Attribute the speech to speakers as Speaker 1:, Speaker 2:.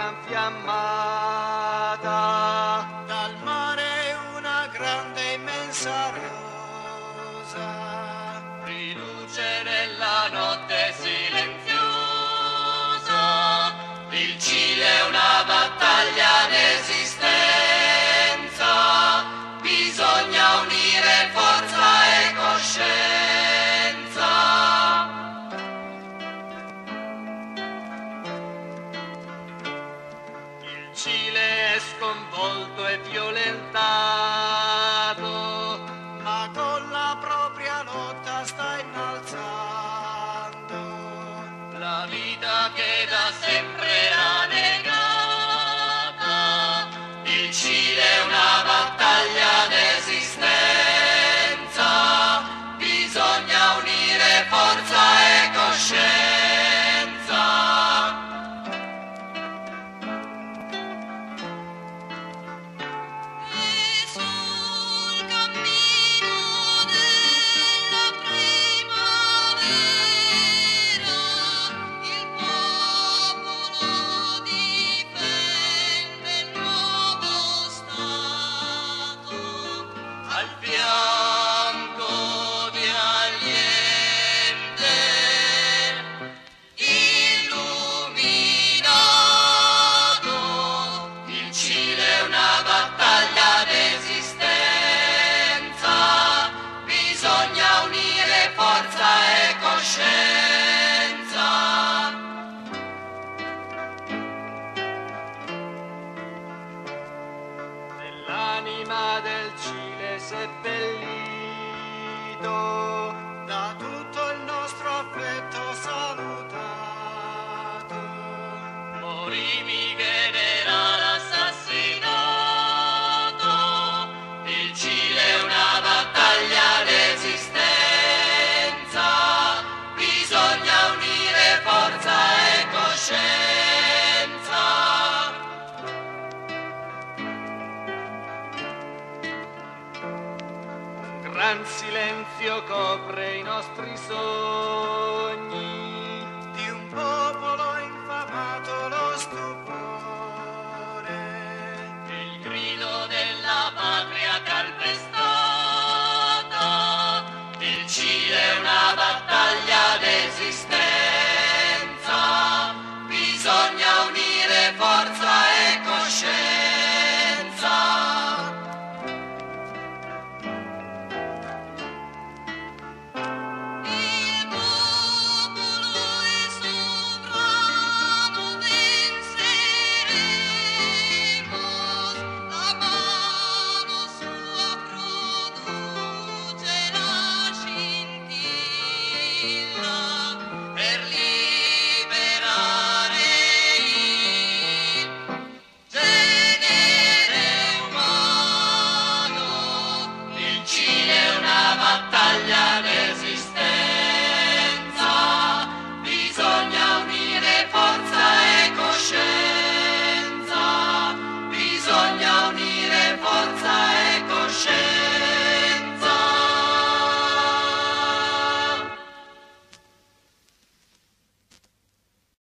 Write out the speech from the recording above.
Speaker 1: terra infiammata.
Speaker 2: Dal mare una grande immensa rosa.
Speaker 3: è
Speaker 1: sconvolto e violentato. seppellito
Speaker 2: da tutto il nostro affetto salutato.
Speaker 1: Morimi gran silenzio copre i nostri sogni
Speaker 2: di un popolo Enough.